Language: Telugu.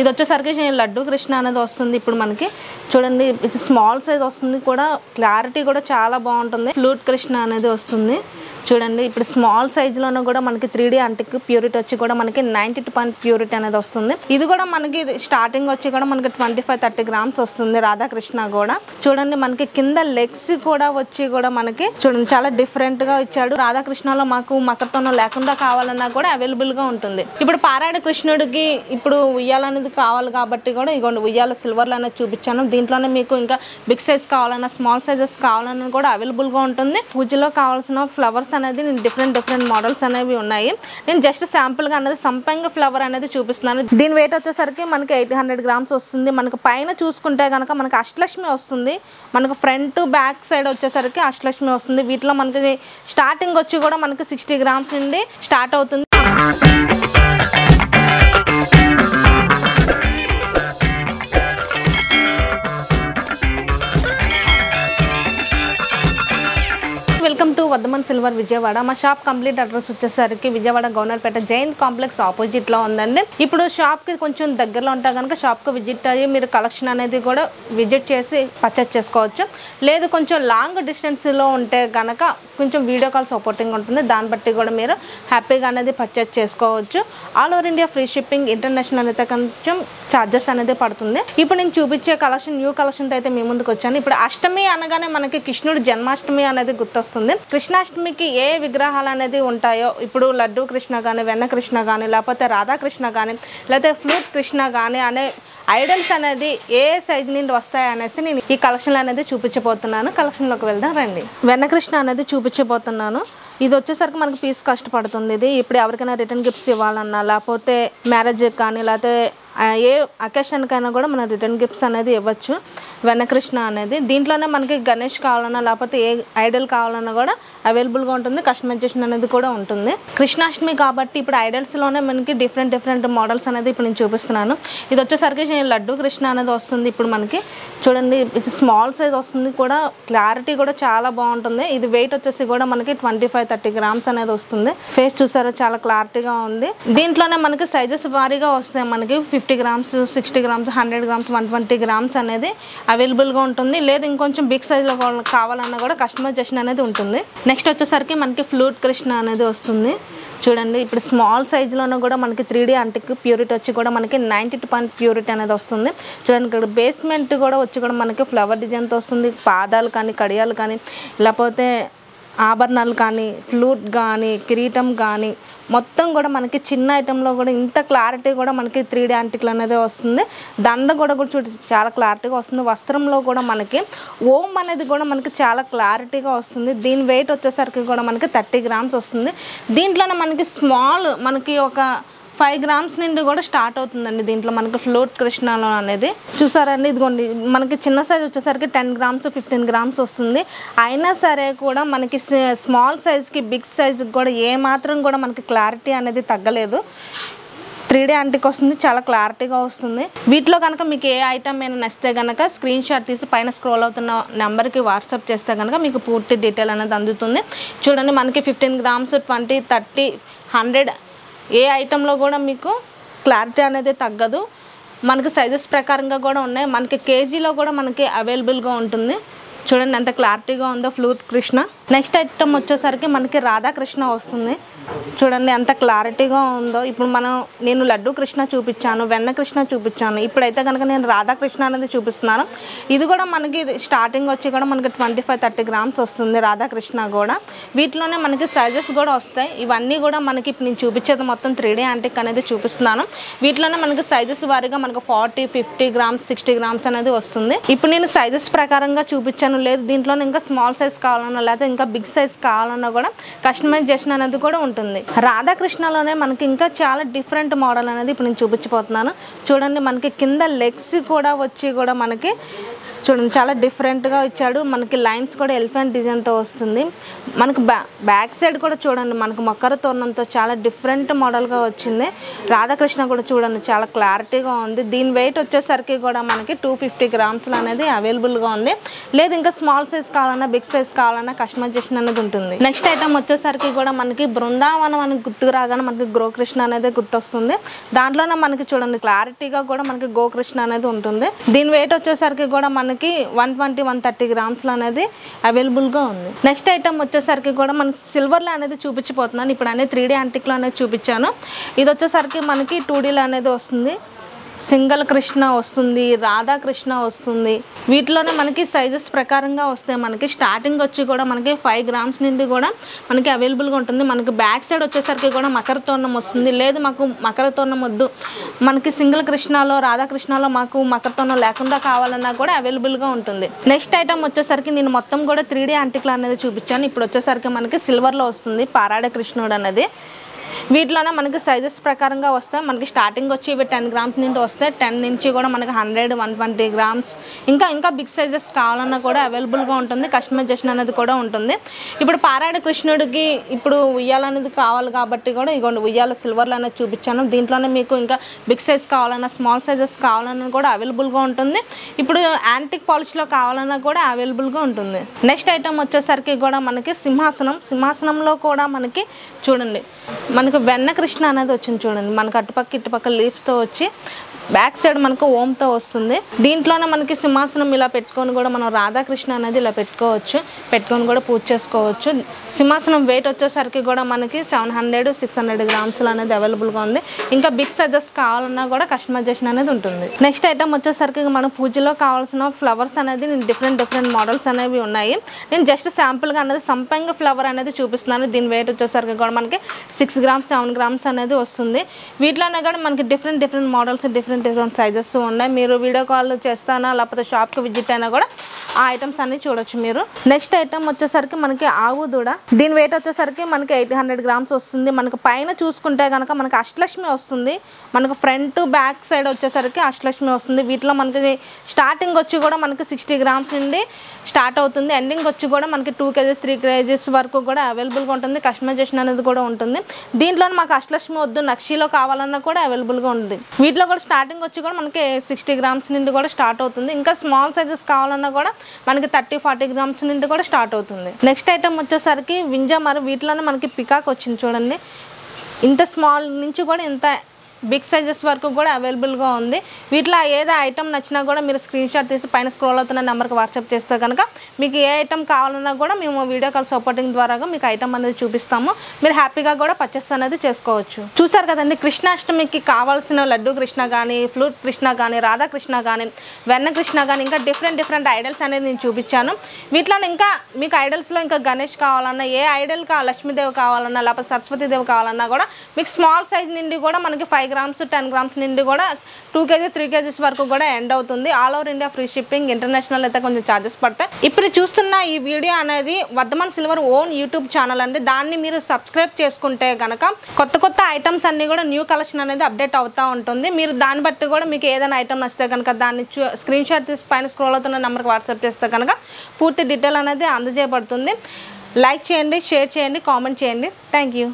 ఇది వచ్చేసరికి లడ్డు కృష్ణ అనేది వస్తుంది ఇప్పుడు మనకి. చూడండి ఇది స్మాల్ సైజ్ వస్తుంది కూడా. క్లారిటీ కూడా చాలా బాగుంటుంది. ఫ్లూట్ కృష్ణ అనేది వస్తుంది. చూడండి ఇప్పుడు స్మాల్ సైజులోనూ కూడా మనకి త్రీ డీ అంటికి ప్యూరిటీ వచ్చి కూడా మనకి నైంటీ టూ పాయింట్ ప్యూరిటీ అనేది వస్తుంది. ఇది కూడా మనకి ఇది స్టార్టింగ్ వచ్చి కూడా మనకి ట్వంటీ ఫైవ్ థర్టీ గ్రామ్స్ వస్తుంది రాధాకృష్ణ కూడా. చూడండి మనకి కింద లెగ్స్ కూడా వచ్చి కూడా మనకి చూడండి చాలా డిఫరెంట్గా ఇచ్చాడు. రాధాకృష్ణలో మాకు మకరతోనం లేకుండా కావాలన్నా కూడా అవైలబుల్గా ఉంటుంది. ఇప్పుడు పారాయణ కృష్ణుడికి ఇప్పుడు ఉయ్యాలనేది కావాలి కాబట్టి కూడా ఇగోండి ఉయ్యాల సిల్వర్లో అనేది చూపించాను. దీంట్లోనే మీకు ఇంకా బిగ్ సైజ్ కావాలన్నా స్మాల్ సైజెస్ కావాలన్నా కూడా అవైలబుల్గా ఉంటుంది. పూజలో కావాల్సిన ఫ్లవర్స్ అనేది నేను డిఫరెంట్ డిఫరెంట్ మోడల్స్ అనేవి ఉన్నాయి. నేను జస్ట్ శాంపుల్గా అనేది సంపంగ ఫ్లవర్ అనేది చూపిస్తున్నాను. దీని వెయిట్ వచ్చేసరికి మనకి ఎయిట్ హండ్రెడ్ గ్రామ్స్ వస్తుంది. మనకు పైన చూసుకుంటే కనుక మనకి అష్టలక్ష్మి వస్తుంది. మనకు ఫ్రంట్ బ్యాక్ సైడ్ వచ్చేసరికి అష్టలక్ష్మి వస్తుంది. వీటిలో మనకి స్టార్టింగ్ వచ్చి కూడా మనకి సిక్స్టీ గ్రామ్స్ నుండి స్టార్ట్ అవుతుంది. Welcome Vardhaman silver Vijayawada. మా షాప్ కంప్లీట్ అడ్రస్ వచ్చేసరికి విజయవాడ గవర్నర్పేట. జైన్ కాంప్లెక్స్ ఆపోజిట్లో ఉందండి. ఇప్పుడు షాప్కి కొంచెం దగ్గరలో ఉంటా కనుక షాప్కి విజిట్ అయ్యి మీరు కలెక్షన్ అనేది కూడా విజిట్ చేసి పర్చేస్ చేసుకోవచ్చు. లేదు కొంచెం లాంగ్ డిస్టెన్స్లో ఉంటే కనుక కొంచెం వీడియో కాల్ సపోర్టింగ్ ఉంటుంది. దాన్ని బట్టి కూడా మీరు హ్యాపీగా అనేది పర్చేస్ చేసుకోవచ్చు. All over India free shipping international అయితే కొంచెం ఛార్జెస్ అనేది పడుతుంది. ఇప్పుడు నేను చూపించే కలెక్షన్ న్యూ కలెక్షన్ అయితే మీ ముందుకు వచ్చాను. ఇప్పుడు అష్టమి అనగానే మనకి కృష్ణుడు జన్మాష్టమి అనేది గుర్తొస్తుంది. కృష్ణాష్టమికి ఏ విగ్రహాలు అనేది ఉంటాయో ఇప్పుడు లడ్డు కృష్ణ కానీ వెన్న కృష్ణ కానీ లేకపోతే రాధాకృష్ణ కానీ లేకపోతే ఫ్లూట్ కృష్ణ కానీ అనే ఐడల్స్ అనేది ఏ సైజ్ నుండి వస్తాయి అనేసి నేను ఈ కలెక్షన్లు అనేది చూపించబోతున్నాను. కలెక్షన్లోకి వెళ్దాం రండి. వెన్నకృష్ణ అనేది చూపించబోతున్నాను. ఇది వచ్చేసరికి మనకు పీస్ కష్టపడుతుంది ఇది. ఇప్పుడు ఎవరికైనా రిటర్న్ గిఫ్ట్స్ ఇవ్వాలన్నా లేకపోతే మ్యారేజ్ కానీ లేకపోతే ఏ అకేషన్కైనా కూడా మనం రిటర్న్ గిఫ్ట్స్ అనేది ఇవ్వచ్చు. వెనకృష్ణ అనేది. దీంట్లోనే మనకి గణేష్ కావాలన్నా లేకపోతే ఏ ఐడల్ కావాలన్నా కూడా అవైలబుల్గా ఉంటుంది. కస్టమైజేషన్ అనేది కూడా ఉంటుంది. కృష్ణాష్టమి కాబట్టి ఇప్పుడు ఐడల్స్లోనే మనకి డిఫరెంట్ డిఫరెంట్ మోడల్స్ అనేది ఇప్పుడు నేను చూపిస్తున్నాను. ఇది వచ్చేసరికి లడ్డు కృష్ణ అనేది వస్తుంది ఇప్పుడు మనకి. చూడండి ఇది స్మాల్ సైజ్ వస్తుంది కూడా. క్లారిటీ కూడా చాలా బాగుంటుంది. ఇది వెయిట్ వచ్చేసి కూడా మనకి ట్వంటీ ఫైవ్ థర్టీ గ్రామ్స్ అనేది వస్తుంది. ఫేస్ చూసారో? చాలా క్లారిటీగా ఉంది. దీంట్లోనే మనకి సైజెస్ వారీగా వస్తాయి. మనకి fifty grams sixty grams hundred grams one twenty grams అనేది అవైలబుల్గా ఉంటుంది. లేదు ఇంకొంచెం బిగ్ సైజ్లో కావాలన్నా కూడా కస్టమైజేషన్ అనేది ఉంటుంది. నెక్స్ట్ వచ్చేసరికి మనకి ఫ్లూట్ కృష్ణ అనేది వస్తుంది. చూడండి ఇప్పుడు స్మాల్ సైజులోనూ కూడా మనకి త్రీ డీ అంటికి ప్యూరిటీ వచ్చి కూడా మనకి నైంటీ టూ పాయింట్ ప్యూరిటీ అనేది వస్తుంది. చూడండి ఇక్కడ బేస్మెంట్ కూడా వచ్చి కూడా మనకి ఫ్లవర్ డిజైన్తో వస్తుంది. పాదాలు కానీ కడియాలు కానీ లేకపోతే ఆభరణాలు కానీ ఫ్లూట్ కానీ కిరీటం కానీ మొత్తం కూడా మనకి చిన్న ఐటెంలో కూడా ఇంత క్లారిటీ కూడా మనకి త్రీ డీ ఆంటిక్లు అనేది వస్తుంది. దండ కూడా కూడా చూడు చాలా క్లారిటీగా వస్తుంది. వస్త్రంలో కూడా మనకి ఓం అనేది కూడా మనకి చాలా క్లారిటీగా వస్తుంది. దీని వెయిట్ వచ్చేసరికి కూడా మనకి థర్టీ గ్రామ్స్ వస్తుంది. దీంట్లోనే మనకి స్మాల్ మనకి ఒక ఫైవ్ గ్రామ్స్ నుండి కూడా స్టార్ట్ అవుతుందండి దీంట్లో మనకి ఫ్లోట్ కృష్ణలో అనేది. చూసారండి? ఇదిగోండి మనకి చిన్న సైజ్ వచ్చేసరికి టెన్ గ్రామ్స్ ఫిఫ్టీన్ గ్రామ్స్ వస్తుంది. అయినా సరే కూడా మనకి స్మాల్ సైజ్కి బిగ్ సైజ్కి కూడా ఏ మాత్రం కూడా మనకి క్లారిటీ అనేది తగ్గలేదు. త్రీ డే అంటికి వస్తుంది చాలా క్లారిటీగా వస్తుంది. వీటిలో కనుక మీకు ఏ ఐటమ్ అయినా నచ్చితే కనుక స్క్రీన్ షాట్ తీసి పైన స్క్రోల్ అవుతున్న నెంబర్కి వాట్సాప్ చేస్తే కనుక మీకు పూర్తి డీటెయిల్ అనేది అందుతుంది. చూడండి మనకి fifteen grams twenty thirty hundred ఏ ఐటెంలో కూడా మీకు క్లారిటీ అనేది తగ్గదు. మనకి సైజెస్ ప్రకారంగా కూడా ఉన్నాయి. మనకి కేజీలో కూడా మనకి అవైలబుల్గా ఉంటుంది. చూడండి ఎంత క్లారిటీగా ఉందో ఫ్లూట్ కృష్ణ నెక్స్ట్ ఐటమ్ వచ్చేసరికి మనకి రాధాకృష్ణ వస్తుంది. చూడండి ఎంత క్లారిటీగా ఉందో. ఇప్పుడు మనం నేను లడ్డు కృష్ణ చూపించాను వెన్న కృష్ణ చూపించాను. ఇప్పుడైతే కనుక నేను రాధాకృష్ణ అనేది చూపిస్తున్నాను. ఇది కూడా మనకి స్టార్టింగ్ వచ్చి కూడా మనకి ట్వంటీ ఫైవ్ థర్టీ గ్రామ్స్ వస్తుంది రాధాకృష్ణ కూడా. వీటిలోనే మనకి సైజెస్ కూడా వస్తాయి. ఇవన్నీ కూడా మనకి ఇప్పుడు నేను చూపించేది మొత్తం త్రీ డీ యాంటిక్ అనేది చూపిస్తున్నాను. వీటిలోనే మనకి సైజెస్ వారిగా మనకి forty fifty grams sixty grams అనేది వస్తుంది. ఇప్పుడు నేను సైజెస్ ప్రకారంగా చూపించాను. లేదు దీంట్లో ఇంకా స్మాల్ సైజ్ కావాలన్నా లేకపోతే ఇంకా బిగ్ సైజ్ కావాలన్నా కూడా కస్టమైజేషన్ అనేది కూడా ఉంటుంది. రాధాకృష్ణలోనే మనకి ఇంకా చాలా డిఫరెంట్ మోడల్ అనేది ఇప్పుడు నేను చూపించిపోతున్నాను చూడండి మనకి కింద లెగ్స్ కూడా వచ్చి కూడా మనకి చూడండి చాలా డిఫరెంట్గా ఇచ్చాడు. మనకి లైన్స్ కూడా ఎలిఫెంట్ డిజైన్తో వస్తుంది. మనకు బ్యా బ్యాక్ సైడ్ కూడా చూడండి మనకు మొక్కర తోరణంతో చాలా డిఫరెంట్ మోడల్గా వచ్చింది. రాధాకృష్ణ కూడా చూడండి చాలా క్లారిటీగా ఉంది. దీని వెయిట్ వచ్చేసరికి కూడా మనకి టూ ఫిఫ్టీ గ్రామ్స్లో అనేది అవైలబుల్గా ఉంది. లేదు ఇంకా స్మాల్ సైజ్ కావాలన్నా బిగ్ సైజ్ కావాలన్నా కస్టమైజేషన్ అనేది ఉంటుంది. నెక్స్ట్ ఐటమ్ వచ్చేసరికి కూడా మనకి బృందావనం అని గుర్తుకు రాగానే మనకి గోకృష్ణ అనేది గుర్తొస్తుంది. దాంట్లోనే మనకి చూడండి క్లారిటీగా కూడా మనకి గోకృష్ణ అనేది ఉంటుంది. దీని వెయిట్ వచ్చేసరికి కూడా మన మనకి వన్ ట్వంటీ వన్ థర్టీ గ్రామ్స్లో అనేది అవైలబుల్గా ఉంది. నెక్స్ట్ ఐటమ్ వచ్చేసరికి కూడా మనకి సిల్వర్లో అనేది చూపించిపోతున్నాను. ఇప్పుడు అనేది త్రీ డీ అంటిక్లో అనేది చూపించాను. ఇది వచ్చేసరికి మనకి టూ డీలో అనేది వస్తుంది. సింగల్ కృష్ణ వస్తుంది రాధాకృష్ణ వస్తుంది. వీటిలోనే మనకి సైజెస్ ప్రకారంగా వస్తాయి. మనకి స్టార్టింగ్ వచ్చి కూడా మనకి ఫైవ్ గ్రామ్స్ నుండి కూడా మనకి అవైలబుల్గా ఉంటుంది. మనకి బ్యాక్ సైడ్ వచ్చేసరికి కూడా మకర తోరణం వస్తుంది. లేదు మాకు మకర తోరణం వద్దు. మనకి సింగిల్ కృష్ణలో రాధాకృష్ణలో మాకు మకర తోరణం లేకుండా కావాలన్నా కూడా అవైలబుల్గా ఉంటుంది. నెక్స్ట్ ఐటమ్ వచ్చేసరికి నేను మొత్తం కూడా త్రీ డీ అంటిక్లు అనేది చూపించాను. ఇప్పుడు వచ్చేసరికి మనకి సిల్వర్లో వస్తుంది. పారాడ కృష్ణుడు అనేది. వీటిలోనే మనకి సైజెస్ ప్రకారంగా వస్తాయి. మనకి స్టార్టింగ్ వచ్చి ఇవి టెన్ గ్రామ్స్ నుండి వస్తాయి. టెన్ నుంచి కూడా మనకి హండ్రెడ్ వన్ ట్వంటీ గ్రామ్స్ ఇంకా ఇంకా బిగ్ సైజెస్ కావాలన్నా కూడా అవైలబుల్గా ఉంటుంది. కస్టమైజేషన్ అనేది కూడా ఉంటుంది. ఇప్పుడు పారాయణ కృష్ణుడికి ఇప్పుడు ఉయ్యాల అనేది కావాలి కాబట్టి కూడా ఇగోండి ఉయ్యాల సిల్వర్లో అనేది చూపించాను. దీంట్లోనే మీకు ఇంకా బిగ్ సైజ్ కావాలన్నా స్మాల్ సైజెస్ కావాలన్నా కూడా అవైలబుల్గా ఉంటుంది. ఇప్పుడు యాంటిక్ పాలిష్లో కావాలన్నా కూడా అవైలబుల్గా ఉంటుంది. నెక్స్ట్ ఐటమ్ వచ్చేసరికి కూడా మనకి సింహాసనం. సింహాసనంలో కూడా మనకి చూడండి మనకు వెన్న కృష్ణ అనేది వచ్చింది చూడండి. మనకు అటుపక్క ఇటుపక్క లీవ్స్తో వచ్చి బ్యాక్ సైడ్ మనకు ఓంతో వస్తుంది. దీంట్లోనే మనకి సింహాసనం ఇలా పెట్టుకొని కూడా మనం రాధాకృష్ణ అనేది ఇలా పెట్టుకోవచ్చు. పెట్టుకొని కూడా పూజ చేసుకోవచ్చు. సింహాసనం వెయిట్ వచ్చేసరికి కూడా మనకి సెవెన్ హండ్రెడ్ సిక్స్ హండ్రెడ్ గ్రామ్స్లో అనేది అవైలబుల్గా ఉంది. ఇంకా బిగ్ సజెస్ట్ కావాలన్నా కూడా కస్టమైజేషన్ అనేది ఉంటుంది. నెక్స్ట్ ఐటమ్ వచ్చేసరికి మనం పూజలో కావాల్సిన ఫ్లవర్స్ అనేది నేను డిఫరెంట్ డిఫరెంట్ మోడల్స్ అనేవి ఉన్నాయి. నేను జస్ట్ శాంపుల్గా అనేది సంపంగ ఫ్లవర్ అనేది చూపిస్తున్నాను. దీని వెయిట్ వచ్చేసరికి కూడా మనకి సిక్స్ గ్రామ్స్ సెవెన్ గ్రామ్స్ అనేది వస్తుంది. వీటిలోనే కూడా మనకి different different models different different sizes ఉన్నాయి. మీరు వీడియో కాల్ చేస్తానా లేకపోతే షాప్కి విజిట్ అయినా కూడా ఆ ఐటమ్స్ అన్ని చూడొచ్చు మీరు. నెక్స్ట్ ఐటమ్ వచ్చేసరికి మనకి ఆవు దూడ. దీని వెయిట్ వచ్చేసరికి మనకి ఎయిట్ హండ్రెడ్ గ్రామ్స్ వస్తుంది. మనకి పైన చూసుకుంటే కనుక మనకి అష్టలక్ష్మి వస్తుంది. మనకు ఫ్రంట్ బ్యాక్ సైడ్ వచ్చేసరికి అష్టలక్ష్మి వస్తుంది. వీటిలో మనకి స్టార్టింగ్ వచ్చి కూడా మనకి సిక్స్టీ గ్రామ్స్ నుండి స్టార్ట్ అవుతుంది. ఎండింగ్ వచ్చి కూడా మనకి టూ కేజీస్ త్రీ కేజీస్ వరకు కూడా అవైలబుల్గా ఉంటుంది. కస్టమైజేషన్ అనేది కూడా ఉంటుంది. దీంట్లో మాకు అష్టలక్ష్మి వద్దు నక్షీలో కావాలన్నా కూడా అవైలబుల్గా ఉంది వీటిలో కూడా స్టార్టింగ్ వచ్చి కూడా మనకి సిక్స్టీ గ్రామ్స్ నుండి కూడా స్టార్ట్ అవుతుంది. ఇంకా స్మాల్ సైజెస్ కావాలన్నా కూడా మనకి థర్టీ ఫార్టీ గ్రామ్స్ నుండి కూడా స్టార్ట్ అవుతుంది. నెక్స్ట్ ఐటమ్ వచ్చేసరికి వింజామర్ వీటిలోనే మనకి పికాక్ వచ్చింది చూడండి. ఇంత స్మాల్ నుంచి కూడా ఇంత బిగ్ సైజెస్ వరకు కూడా అవైలబుల్గా ఉంది. వీటిలో ఏదో ఐటమ్ నచ్చినా కూడా మీరు స్క్రీన్ షాట్ తీసి పైన స్క్రోల్ అవుతున్న నెంబర్కి వాట్సాప్ చేస్తే కనుక మీకు ఏ ఐటమ్ కావాలన్నా కూడా మేము వీడియో కాల్ సపోర్టింగ్ ద్వారా మీకు ఐటమ్ అనేది చూపిస్తాము. మీరు హ్యాపీగా కూడా పర్చేస్ అనేది చేసుకోవచ్చు. చూసారు కదండి కృష్ణాష్టమికి కావాల్సిన లడ్డు కృష్ణ కానీ ఫ్లూట్ కృష్ణ కానీ రాధాకృష్ణ కానీ వెన్న కృష్ణ కానీ ఇంకా డిఫరెంట్ డిఫరెంట్ ఐడల్స్ అనేది నేను చూపించాను. వీటిలో ఇంకా మీకు ఐడల్స్లో ఇంకా గణేష్ కావాలన్నా ఏ ఐడల్ కా లక్ష్మీదేవి కావాలన్నా లేకపోతే సరస్వతీదేవి కావాలన్నా కూడా మీకు స్మాల్ సైజ్ నుండి కూడా మనకి ఫైవ్ గ్రామ్స్ టెన్ గ్రామ్స్ నుండి కూడా టూ కేజీ త్రీ కేజీస్ వరకు కూడా ఎండ్ అవుతుంది. All over India free shipping international అయితే కొంచెం ఛార్జెస్ పడతాయి. ఇప్పుడు చూస్తున్న ఈ వీడియో అనేది Vardhaman silver own YouTube channel అండి. దాన్ని మీరు సబ్స్క్రైబ్ చేసుకుంటే కనుక కొత్త కొత్త ఐటమ్స్ అన్ని కూడా న్యూ కలెక్షన్ అనేది అప్డేట్ అవుతూ ఉంటుంది. మీరు దాన్ని బట్టి కూడా మీకు ఏదైనా ఐటమ్ నచ్చితే కనుక దాన్ని స్క్రీన్ షాట్ తీసి పైన స్క్రోల్ అవుతున్న నెంబర్కి వాట్సాప్ చేస్తే కనుక పూర్తి డీటెయిల్ అనేది అందజేయబడుతుంది. లైక్ చేయండి షేర్ చేయండి కామెంట్ చేయండి. Thank you